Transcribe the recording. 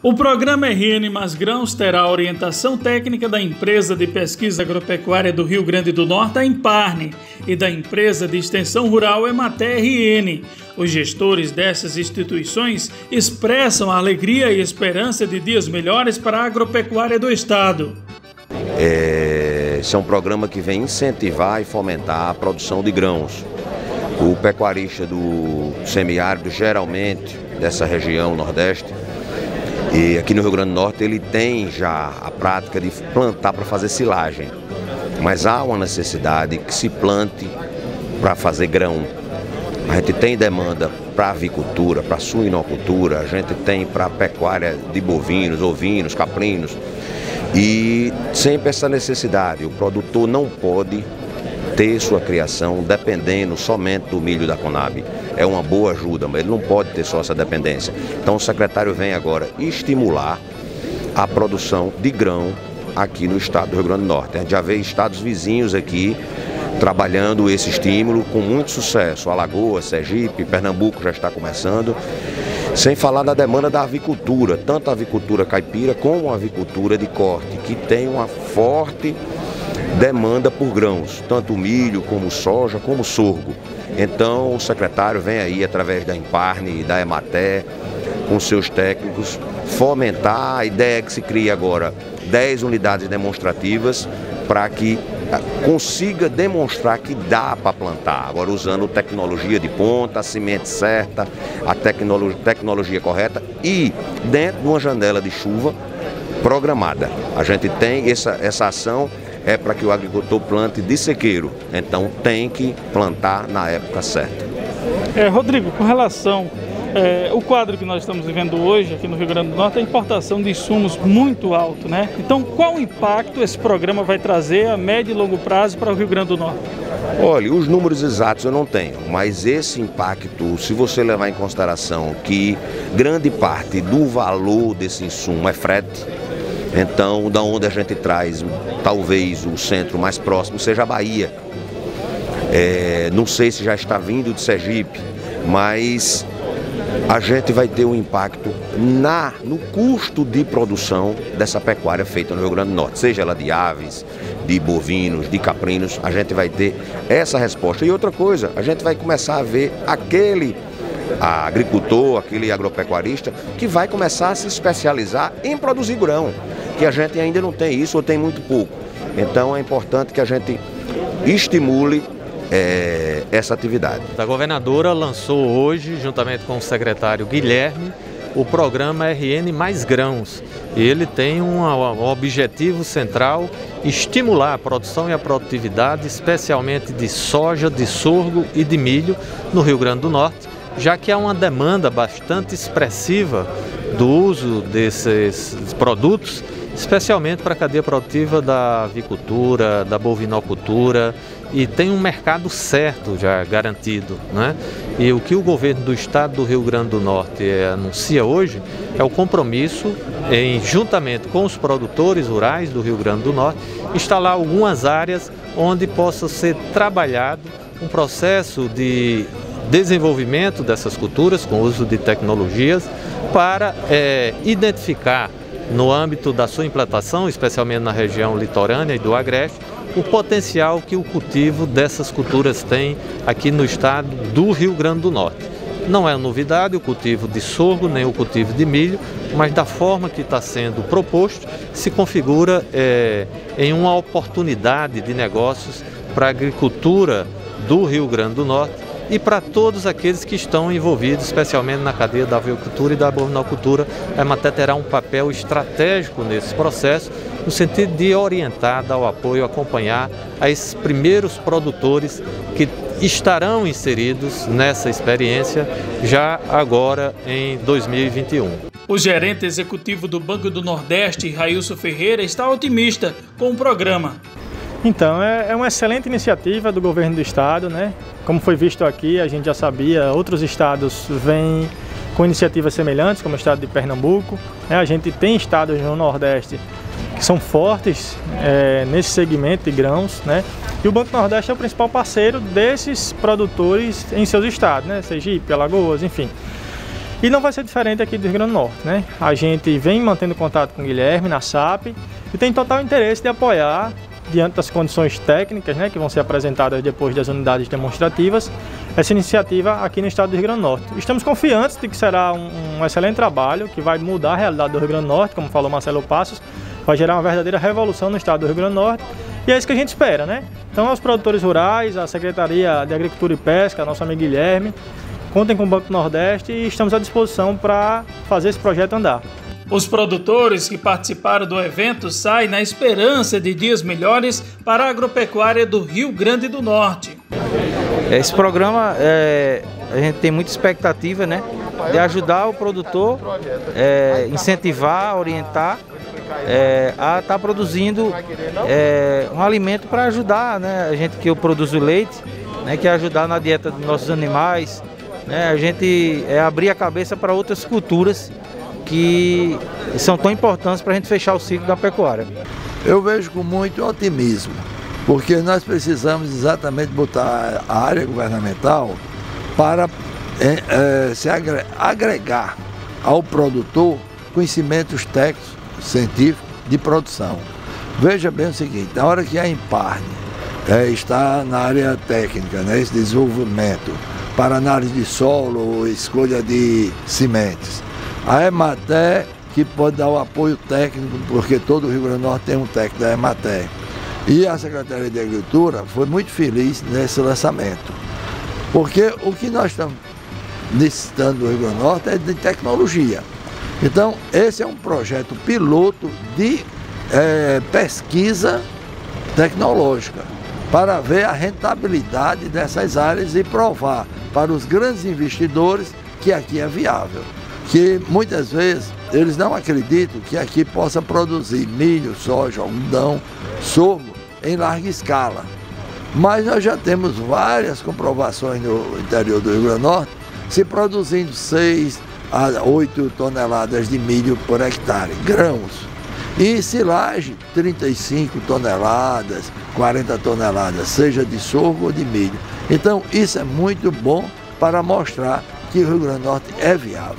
O programa RN Mais Grãos terá orientação técnica da Empresa de Pesquisa Agropecuária do Rio Grande do Norte, a Imparne, e da Empresa de Extensão Rural Emater RN. Os gestores dessas instituições expressam a alegria e esperança de dias melhores para a agropecuária do Estado. É, esse é um programa que vem incentivar e fomentar a produção de grãos. O pecuarista do semiárido, geralmente, dessa região nordeste, e aqui no Rio Grande do Norte ele tem já a prática de plantar para fazer silagem. Mas há uma necessidade que se plante para fazer grão. A gente tem demanda para avicultura, para suinocultura, a gente tem para pecuária de bovinos, ovinos, caprinos. E sempre essa necessidade, o produtor não pode ter sua criação dependendo somente do milho da Conab. É uma boa ajuda, mas ele não pode ter só essa dependência. Então o secretário vem agora estimular a produção de grão aqui no estado do Rio Grande do Norte. A gente já vê estados vizinhos aqui trabalhando esse estímulo com muito sucesso. Alagoas, Sergipe, Pernambuco já está começando. Sem falar da demanda da avicultura, tanto a avicultura caipira como a avicultura de corte, que tem uma forte demanda por grãos, tanto milho como soja, como sorgo. Então o secretário vem aí através da Imparne e da Ematé, com seus técnicos, fomentar a ideia que se cria agora 10 unidades demonstrativas para que ah, consiga demonstrar que dá para plantar, agora usando tecnologia de ponta, a semente certa, a tecnologia, tecnologia correta e dentro de uma janela de chuva programada. A gente tem essa, essa ação é para que o agricultor plante de sequeiro. Então tem que plantar na época certa. É, Rodrigo, com relação é, o quadro que nós estamos vivendo hoje aqui no Rio Grande do Norte é a importação de insumos muito alto, né? Então, qual impacto esse programa vai trazer a médio e longo prazo para o Rio Grande do Norte? Olha, os números exatos eu não tenho, mas esse impacto, se você levar em consideração que grande parte do valor desse insumo é frete, então, da onde a gente traz, talvez o centro mais próximo seja a Bahia. É, não sei se já está vindo de Sergipe, mas a gente vai ter um impacto na, no custo de produção dessa pecuária feita no Rio Grande do Norte, seja ela de aves, de bovinos, de caprinos, a gente vai ter essa resposta. E outra coisa, a gente vai começar a ver aquele agricultor, aquele agropecuarista que vai começar a se especializar em produzir grão que a gente ainda não tem isso ou tem muito pouco. Então é importante que a gente estimule é, essa atividade. A governadora lançou hoje, juntamente com o secretário Guilherme, o programa RN Mais Grãos. Ele tem um, um objetivo central estimular a produção e a produtividade, especialmente de soja, de sorgo e de milho no Rio Grande do Norte, já que há uma demanda bastante expressiva do uso desses produtos especialmente para a cadeia produtiva da avicultura, da bovinocultura e tem um mercado certo já garantido. Né? E o que o governo do estado do Rio Grande do Norte é, anuncia hoje é o compromisso, em juntamente com os produtores rurais do Rio Grande do Norte, instalar algumas áreas onde possa ser trabalhado um processo de desenvolvimento dessas culturas com uso de tecnologias para é, identificar no âmbito da sua implantação, especialmente na região litorânea e do Agreste, o potencial que o cultivo dessas culturas tem aqui no estado do Rio Grande do Norte. Não é novidade o cultivo de sorgo nem o cultivo de milho, mas da forma que está sendo proposto, se configura é, em uma oportunidade de negócios para a agricultura do Rio Grande do Norte e para todos aqueles que estão envolvidos, especialmente na cadeia da avicultura e da bovinocultura. A Emater terá um papel estratégico nesse processo, no sentido de orientar, dar o apoio, acompanhar a esses primeiros produtores que estarão inseridos nessa experiência já agora em 2021. O gerente executivo do Banco do Nordeste, Railson Ferreira, está otimista com o programa. Então, é, é, uma excelente iniciativa do governo do estado, né? Como foi visto aqui, a gente já sabia, outros estados vêm com iniciativas semelhantes, como o estado de Pernambuco. Né? A gente tem estados no Nordeste que são fortes é, nesse segmento de grãos, né? E o Banco Nordeste é o principal parceiro desses produtores em seus estados, né? Sergipe, Alagoas, enfim. E não vai ser diferente aqui do Rio Grande do Norte, né? A gente vem mantendo contato com o Guilherme na SAP e tem total interesse de apoiar diante das condições técnicas né, que vão ser apresentadas depois das unidades demonstrativas, essa iniciativa aqui no estado do Rio Grande do Norte. Estamos confiantes de que será um, um excelente trabalho, que vai mudar a realidade do Rio Grande do Norte, como falou Marcelo Passos, vai gerar uma verdadeira revolução no estado do Rio Grande do Norte, e é isso que a gente espera, né? Então, aos produtores rurais, à Secretaria de Agricultura e Pesca, nosso amigo Guilherme, contem com o Banco Nordeste e estamos à disposição para fazer esse projeto andar. Os produtores que participaram do evento saem na esperança de dias melhores para a agropecuária do Rio Grande do Norte. Esse programa, é, a gente tem muita expectativa né, de ajudar o produtor, é, incentivar, orientar é, a estar tá produzindo é, um alimento para ajudar né, a gente que produz o leite, né, que é ajudar na dieta dos nossos animais, né, a gente é, abrir a cabeça para outras culturas que são tão importantes para a gente fechar o ciclo da pecuária. Eu vejo com muito otimismo, porque nós precisamos exatamente botar a área governamental para é, é, se agregar ao produtor conhecimentos técnicos, científicos de produção. Veja bem o seguinte, na hora que a Emparne é, está na área técnica, né, desenvolvimento, para análise de solo, escolha de sementes, a Ematé, que pode dar o apoio técnico, porque todo o Rio Grande do Norte tem um técnico da Ematé. E a Secretaria de Agricultura foi muito feliz nesse lançamento. Porque o que nós estamos necessitando do Rio Grande do Norte é de tecnologia. Então, esse é um projeto piloto de é, pesquisa tecnológica para ver a rentabilidade dessas áreas e provar para os grandes investidores que aqui é viável que muitas vezes eles não acreditam que aqui possa produzir milho, soja, algodão, sorgo em larga escala. Mas nós já temos várias comprovações no interior do Rio Grande do Norte se produzindo 6 a 8 toneladas de milho por hectare, grãos. E silagem, 35 toneladas, 40 toneladas, seja de sorgo ou de milho. Então, isso é muito bom para mostrar que o Rio Grande do Norte é viável.